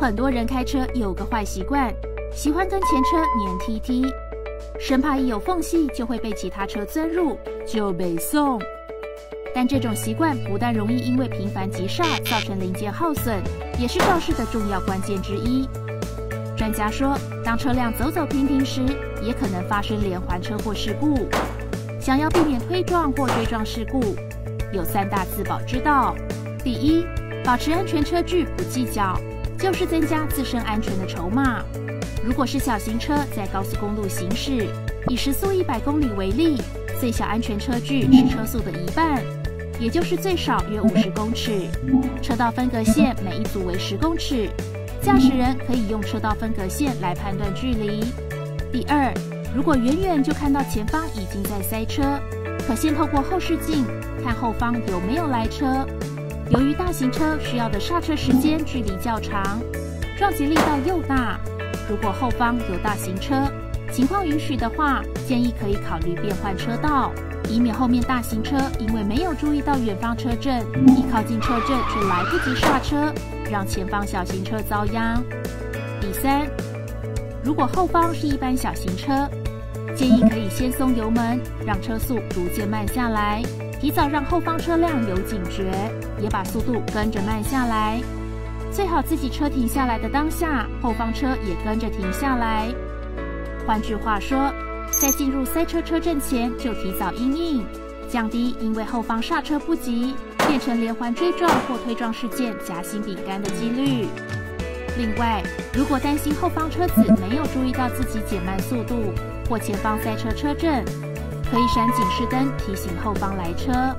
很多人开车有个坏习惯，喜欢跟前车黏踢踢，生怕一有缝隙就会被其他车钻入，就被送。但这种习惯不但容易因为频繁急刹造成零件耗损，也是肇事的重要关键之一。专家说，当车辆走走停停时，也可能发生连环车祸事故。想要避免推撞或追撞事故，有三大自保之道：第一，保持安全车距不计较。就是增加自身安全的筹码。如果是小型车在高速公路行驶，以时速一百公里为例，最小安全车距是车速的一半，也就是最少约五十公尺。车道分隔线每一组为十公尺，驾驶人可以用车道分隔线来判断距离。第二，如果远远就看到前方已经在塞车，可先透过后视镜看后方有没有来车。由于大型车需要的刹车时间距离较长，撞击力道又大，如果后方有大型车，情况允许的话，建议可以考虑变换车道，以免后面大型车因为没有注意到远方车阵，一靠近车阵却来不及刹车，让前方小型车遭殃。第三，如果后方是一般小型车，建议可以先松油门，让车速逐渐慢下来。提早让后方车辆有警觉，也把速度跟着慢下来。最好自己车停下来的当下，后方车也跟着停下来。换句话说，在进入塞车车阵前就提早应应，降低因为后方刹车不及变成连环追撞或推撞事件夹心饼干的几率。另外，如果担心后方车子没有注意到自己减慢速度，或前方赛车车阵，可以闪警示灯提醒后方来车。